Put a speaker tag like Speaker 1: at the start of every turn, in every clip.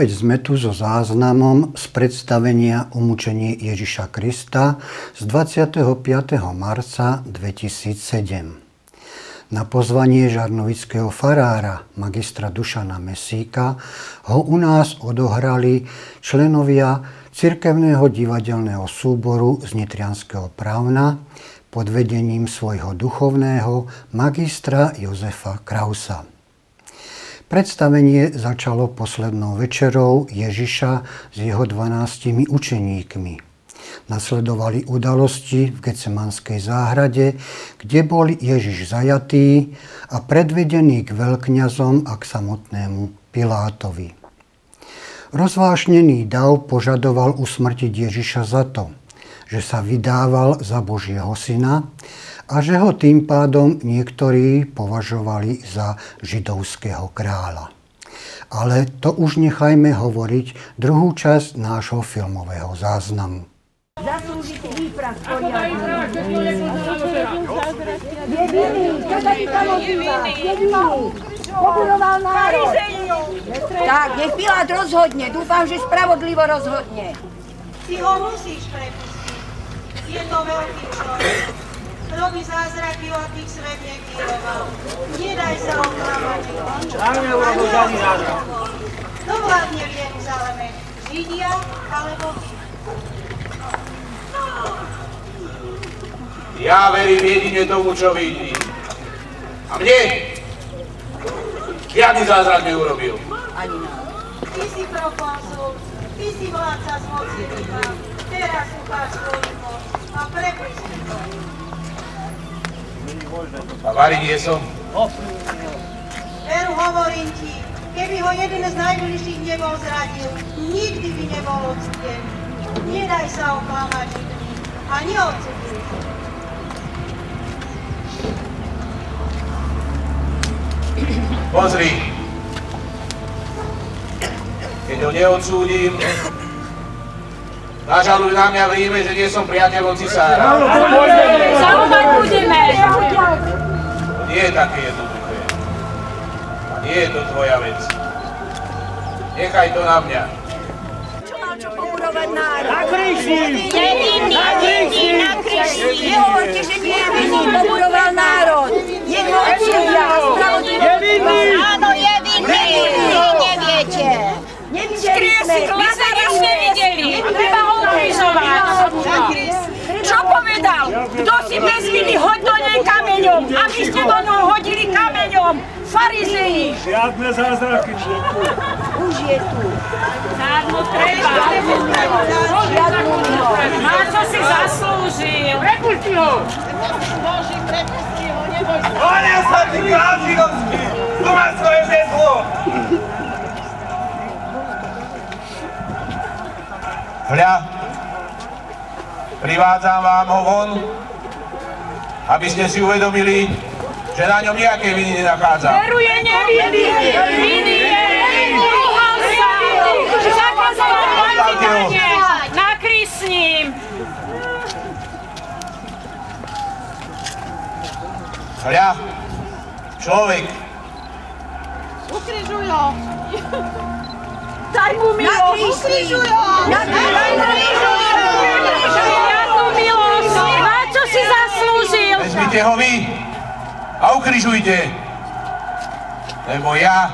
Speaker 1: Opäť sme tu so záznamom z predstavenia umúčenie Ježiša Krista z 25. marca 2007. Na pozvanie žarnovického farára, magistra Dušana Mesíka, ho u nás odohrali členovia cirkevného divadelného súboru z Nitrianského právna pod vedením svojho duchovného magistra Jozefa Krausa. Predstavenie začalo poslednou večerou Ježiša s jeho dvanáctimi učeníkmi. Nasledovali udalosti v Gecemanskej záhrade, kde bol Ježiš zajatý a predvedený k veľkňazom a k samotnému Pilátovi. Rozvášnený dav požadoval usmrtiť Ježiša za to, že sa vydával za Božieho syna a že ho tým pádom niektorí považovali za židovského kráľa. Ale to už nechajme hovoriť druhú časť nášho filmového záznamu. Zaslúžite výprav
Speaker 2: Tak, nech Pilát rozhodne. Dúfam, že spravodlivo rozhodne.
Speaker 3: Ty ho musíš prepustiť. Je to veľký človek robí zázraky, o akých svet nekýroval. Nedaj sa oklamať. Ani neurobil žiadny zázrak. Kto vládne v Jeruzaleme? Židia alebo vy?
Speaker 4: Ja verím jedine tomu, čo vidím. A mne? Žiadny zázrak neurobil.
Speaker 3: Ani nám. Ty si prokonsul, ty si vládca z moci Teraz ukáž svoju moc a prepusti to.
Speaker 4: A Vary nie som.
Speaker 3: Veru, hovorím ti, keby ho jeden z najbližších nebol zradil, nikdy by nebol odsudený. Nedaj sa oklamať ani odsúdiť.
Speaker 4: Pozri, keď ho neodsúdim, Nažaluj na mňa v Ríme, že nie som priateľom cisára.
Speaker 5: Žalovať budeme.
Speaker 4: Nie je také jednoduché. A nie je to tvoja vec. Nechaj to na mňa.
Speaker 2: Čo mal čo poburovať národ?
Speaker 5: Na kríži! Nevinný, nevinný, na kríži!
Speaker 2: Nehovorte, že nie je vinný, poburoval národ. Nech ho odsúdia a spravodlivo.
Speaker 5: Áno, je vinný! Vy neviete!
Speaker 2: Nevideli sme.
Speaker 5: My sme nič nevideli! Treba ho ukrižovať! Povedal? Kto si bez viny, hoď do nej kameňom! A vy ste do ňoho hodili kameňom! Farizeji!
Speaker 6: Žiadne zázraky.
Speaker 2: Už je tu.
Speaker 5: Dávno treba!
Speaker 2: Žiadnu.
Speaker 5: Má čo si zaslúžil!
Speaker 6: Prepusti ho!
Speaker 3: Boži, prepusti ho, neboj sa.
Speaker 4: Voľa sa, ty Kráčikovský! Tu má svoje zjedlo! Hľa, privádzam vám ho von, aby ste si uvedomili, že na ňom nejaké viny nenachádza.
Speaker 5: Veruje nevinný! Vinný je! Sa! Zakazoval s ním!
Speaker 4: Hľa, človek,
Speaker 3: Ukrižuj ho.
Speaker 5: Daj mu milosť!
Speaker 2: kríži. Na kríži.
Speaker 4: Vezmite ho vy a ukrižujte, lebo ja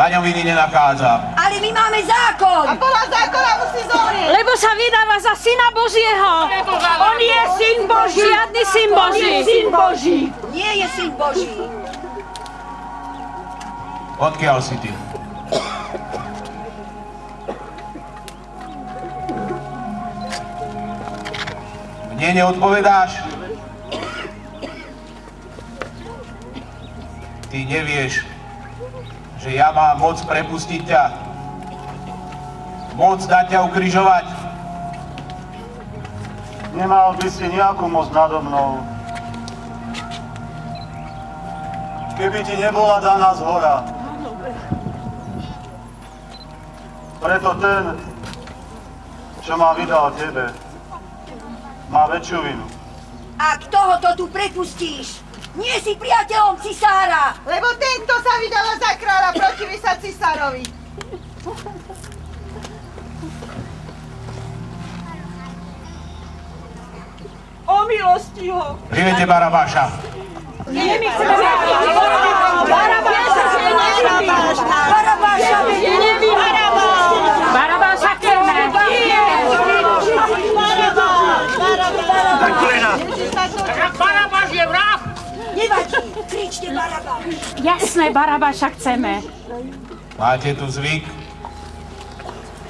Speaker 4: na ňom viny nenachádzam.
Speaker 2: Ale my máme zákon.
Speaker 3: A podľa zákona musí zomrieť.
Speaker 5: Lebo sa vydáva za syna Božieho. On je syn Boží. Žiadny syn Boží. Syn Boží.
Speaker 2: Nie je syn Boží.
Speaker 4: Odkiaľ si ty? Mne neodpovedáš? Ty nevieš, že ja mám moc prepustiť ťa? Moc dať ťa ukrižovať?
Speaker 6: Nemal by si nejakú moc nado mnou. Keby ti nebola daná z hora. Preto ten, čo ma vydal tebe, má väčšiu vinu.
Speaker 2: A kto ho to tu prepustíš? Nie si priateľom cisára.
Speaker 3: Lebo tento sa vydala za kráľa, protiví sa cisárovi.
Speaker 5: O milosti ho!
Speaker 4: Živete Barabáša.
Speaker 5: Barabáša
Speaker 2: kričte Barabáš.
Speaker 5: Jasné, Barabáša chceme.
Speaker 4: Máte tu zvyk,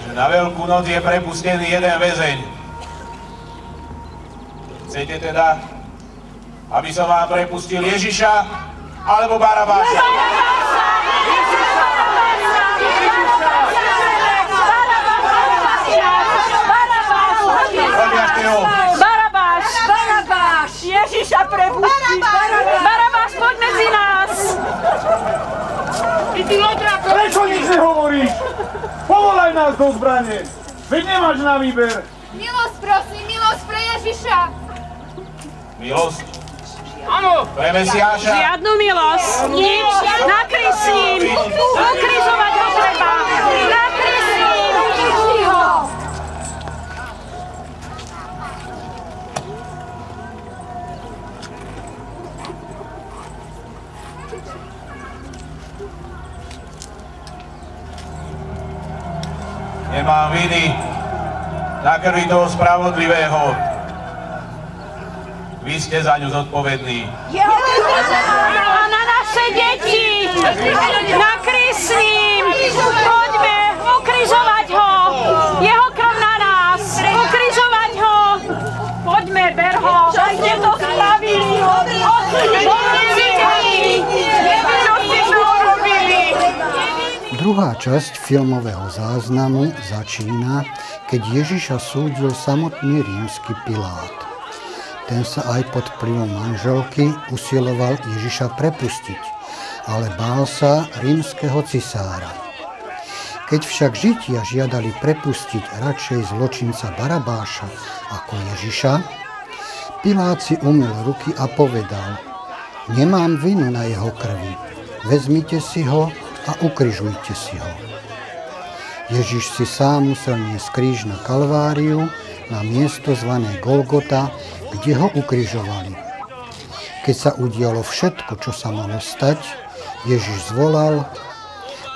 Speaker 4: že na Veľkú noc je prepustený jeden väzeň. Chcete teda, aby som vám prepustil Ježiša alebo Barabáša? Ho!
Speaker 5: Barabáš!
Speaker 2: Barabáš.
Speaker 5: Ježiša prepusti! Barabáš, medzi nás!
Speaker 7: Ty ty otrako!
Speaker 6: Prečo nič nehovoríš? Povolaj nás do zbrane! Veď nemáš na výber!
Speaker 8: Milosť prosím, milosť pre Ježiša.
Speaker 4: Milosť
Speaker 7: Áno!
Speaker 4: pre Mesiáša.
Speaker 5: Žiadnu milosť! Nič! Nakryj s ním! Ukrižovať ho treba! Nakryj
Speaker 4: Nemám viny na krvi toho spravodlivého. Vy ste za ňu zodpovední.
Speaker 5: A na naše deti! Nakryj s
Speaker 1: Druhá časť filmového záznamu začína, keď Ježiša súdil samotný rímsky Pilát. Ten sa aj pod vplyvom manželky usiloval Ježiša prepustiť, ale bál sa rímskeho cisára. Keď však žitia žiadali prepustiť radšej zločinca Barabáša ako Ježiša, Pilát si umyl ruky a povedal, nemám vinu na jeho krvi, vezmite si ho a ukrižujte si ho. Ježiš si sám musel niesť kríž na Kalváriu, na miesto zvané Golgota, kde ho ukrižovali. Keď sa udialo všetko, čo sa malo stať, Ježiš zvolal,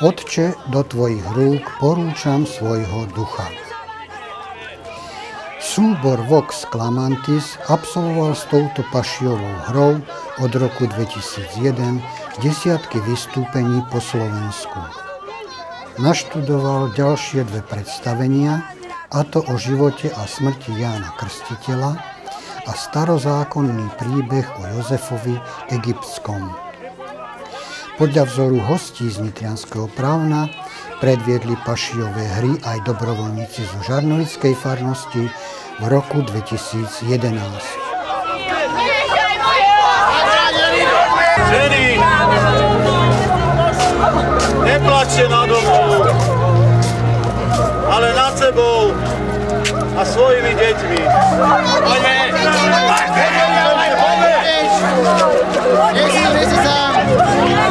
Speaker 1: Otče, do tvojich rúk porúčam svojho ducha. Súbor Vox Clamantis absolvoval s touto pašiovou hrou od roku 2001 desiatky vystúpení po Slovensku. Naštudoval ďalšie dve predstavenia, a to o živote a smrti Jána Krstiteľa a starozákonný príbeh o Jozefovi Egyptskom. Podľa vzoru hostí z Nitrianského právna predviedli pašiové hry aj dobrovoľníci zo Žarnovickej farnosti v roku 2011.
Speaker 6: Ženy! Neplačte nado mnou, ale nad sebou a svojimi deťmi. Poďme! Poďme, poďme! Poďme,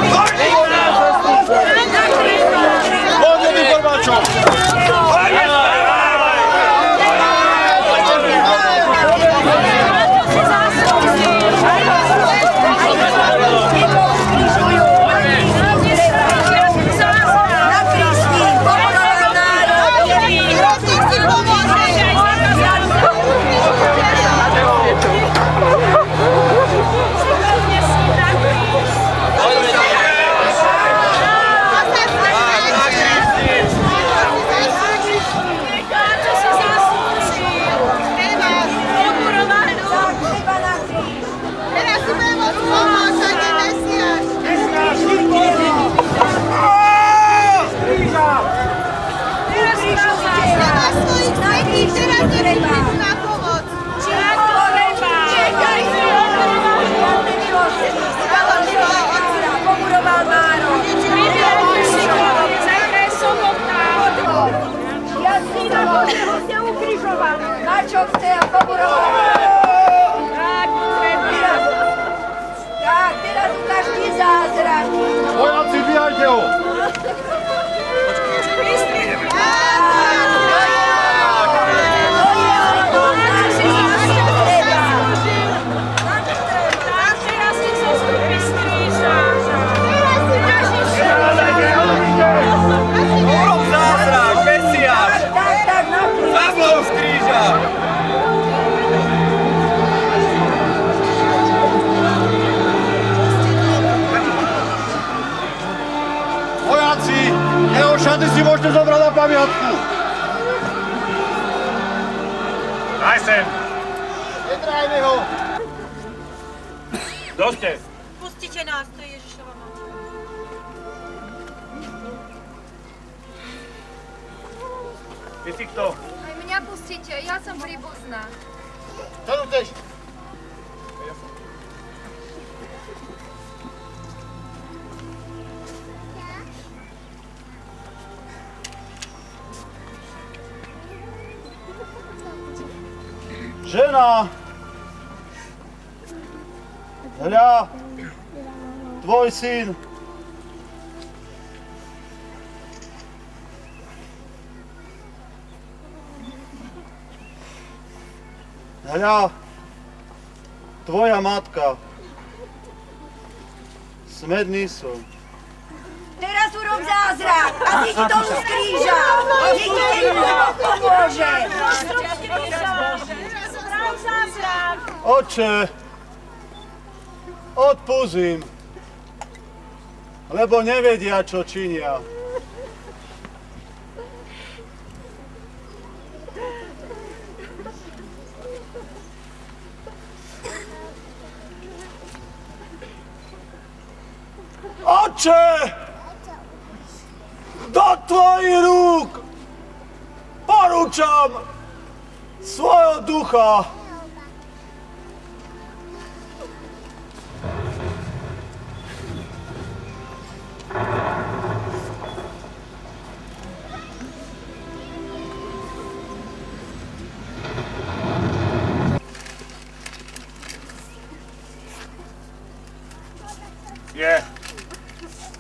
Speaker 6: pamiatku. Daj sem.
Speaker 9: Netrajme ho!
Speaker 6: Kto ste?
Speaker 3: Pustite nás, to je Ježišova matka.
Speaker 6: Ty si kto?
Speaker 8: Aj mňa pustíte, ja som príbuzná.
Speaker 9: Čo tu
Speaker 6: Žena! Hľa! Tvoj syn! Hľa! Tvoja matka! Smedný som.
Speaker 2: Teraz urob zázrak a ty si dolu z kríža. Nikto ti pomôže.
Speaker 6: Oče, odpúzim, lebo nevedia, čo činia. Oče, do tvojich rúk porúčam svojho ducha.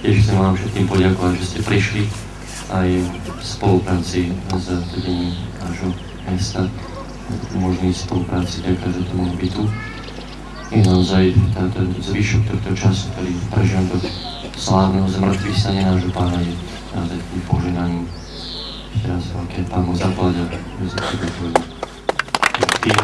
Speaker 10: Tiež chcem vám všetkým poďakovať, že ste prišli aj v spolupráci s vedením nášho mesta, umožniť spolupráci ďaká, že to mohlo byť tu. I naozaj tento zvyšok tohto času, ktorý prežijem do slávneho zmrtvých stane nášho pána je naozaj tým poženaním. Ešte raz veľké pán Boh zaplať a že sa to Tým